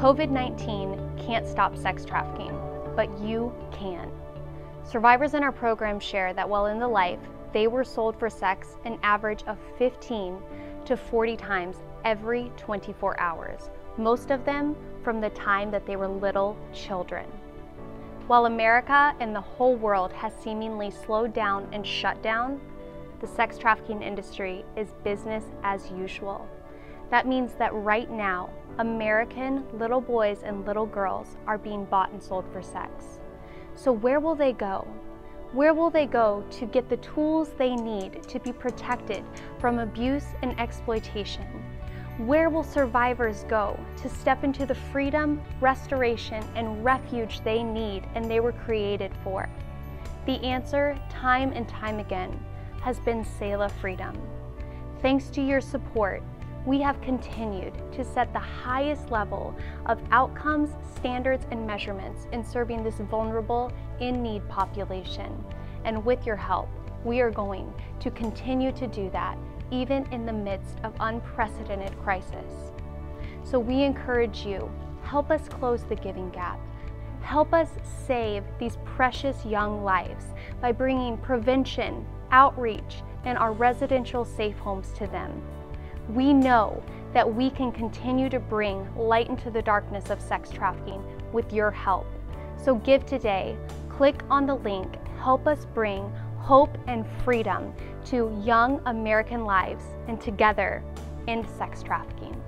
COVID 19 can't stop sex trafficking, but you can. Survivors in our program share that while in the life, they were sold for sex an average of 15 to 40 times every 24 hours, most of them from the time that they were little children. While America and the whole world has seemingly slowed down and shut down, the sex trafficking industry is business as usual. That means that right now, American little boys and little girls are being bought and sold for sex. So, where will they go? Where will they go to get the tools they need to be protected from abuse and exploitation? Where will survivors go to step into the freedom, restoration, and refuge they need and they were created for? The answer, time and time again, has been Selah Freedom. Thanks to your support, we have continued to set the highest level of outcomes, standards, and measurements in serving this vulnerable, in need population. And with your help, we are going to continue to do that even in the midst of unprecedented crisis. So we encourage you, help us close the giving gap. Help us save these precious young lives by bringing prevention, outreach, and our residential safe homes to them. We know that we can continue to bring light into the darkness of sex trafficking with your help. So give today. Click on the link. Help us bring hope and freedom to young American lives and together end sex trafficking.